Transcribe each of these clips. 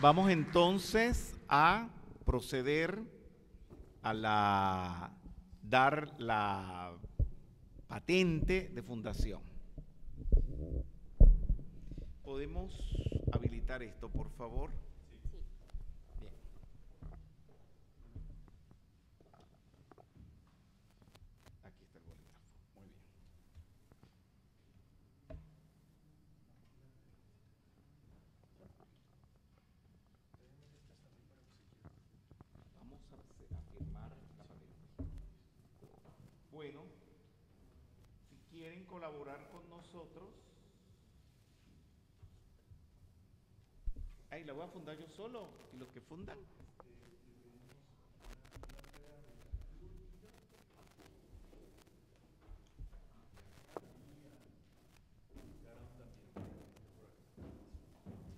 Vamos entonces a proceder a la dar la patente de fundación. ¿Podemos habilitar esto, por favor? Bien. Aquí está el bolígrafo. Muy bien. Vamos a, hacer- a firmar la patente. Bueno, si quieren colaborar con nosotros, ahí la voy a fundar yo solo y los que fundan.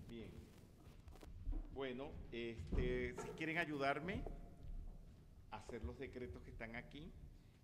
Bien. Bueno, este, si quieren ayudarme a hacer los decretos que están aquí,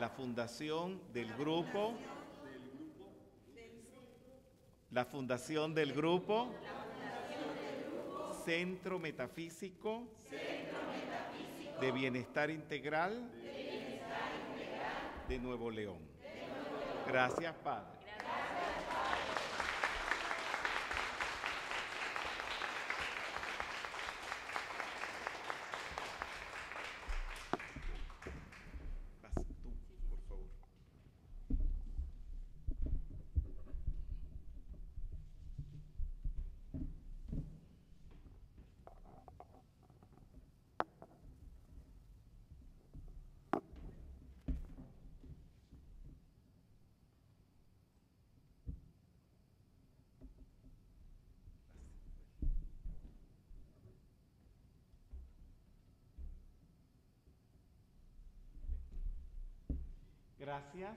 la fundación del grupo. La fundación del grupo. Centro Metafísico. De Bienestar Integral. De Nuevo León. Gracias, Padre. Vas tú, por favor. Gracias.